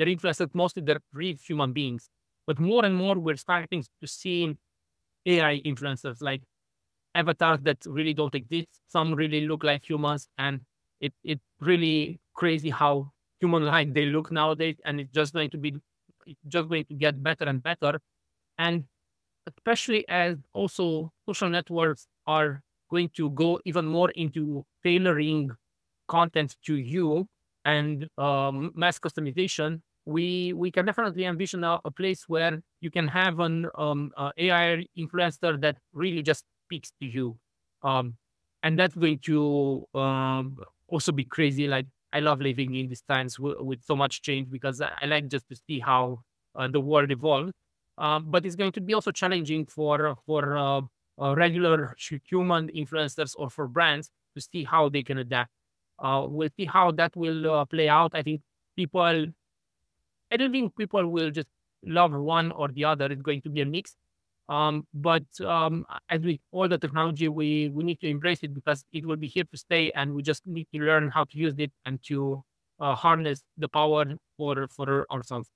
they're influencers mostly they're real human beings. But more and more we're starting to see AI influencers like avatars that really don't exist. Some really look like humans, and it it's really crazy how human-like they look nowadays, and it's just going to be just going to get better and better. And especially as also social networks are going to go even more into tailoring content to you and um, mass customization, we we can definitely envision a, a place where you can have an um, uh, AI influencer that really just speaks to you, um, and that's going to um, also be crazy. Like I love living in these times with so much change because I, I like just to see how uh, the world evolves. Um, but it's going to be also challenging for for uh, uh, regular human influencers or for brands to see how they can adapt. Uh, we'll see how that will uh, play out. I think people, I don't think people will just love one or the other. It's going to be a mix. Um, but um, as with all the technology, we we need to embrace it because it will be here to stay, and we just need to learn how to use it and to uh, harness the power for for ourselves.